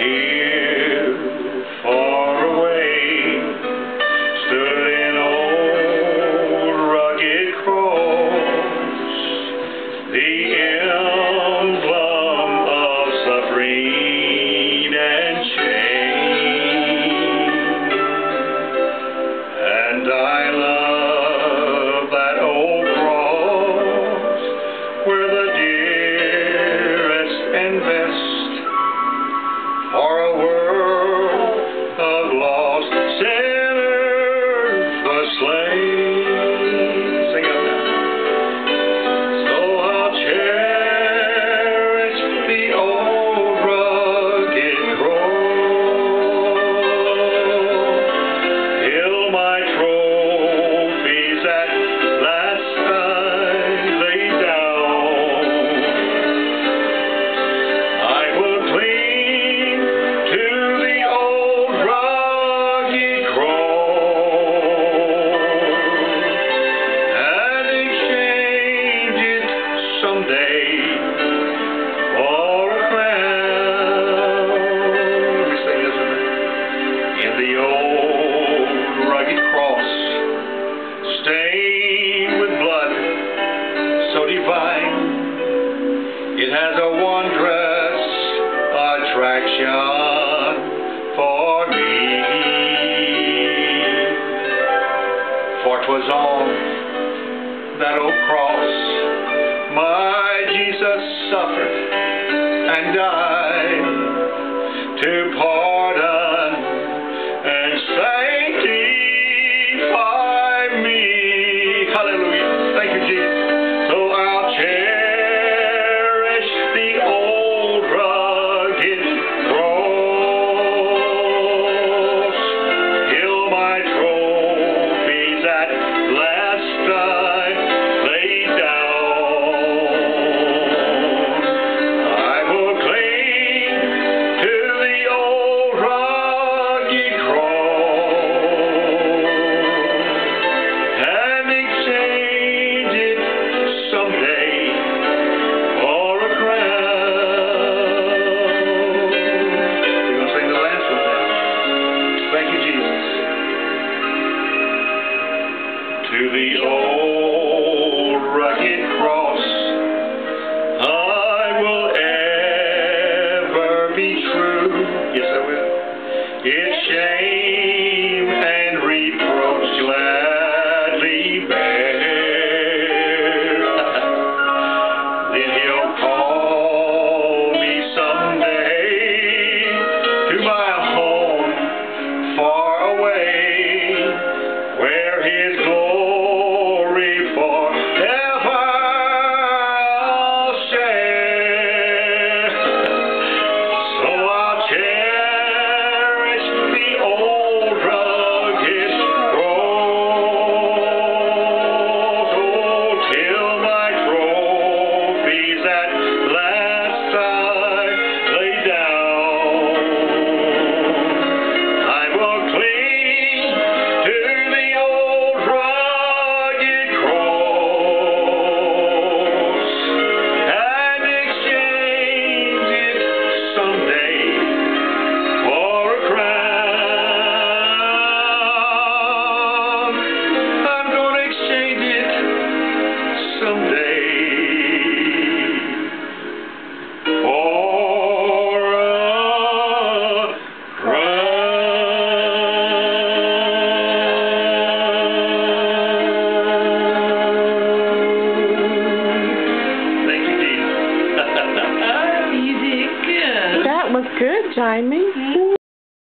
He harp was on that old cross. My Jesus suffered and died to pardon. the old rugged cross I will ever be true. Yes, I will. It's shame. chiming. Hmm?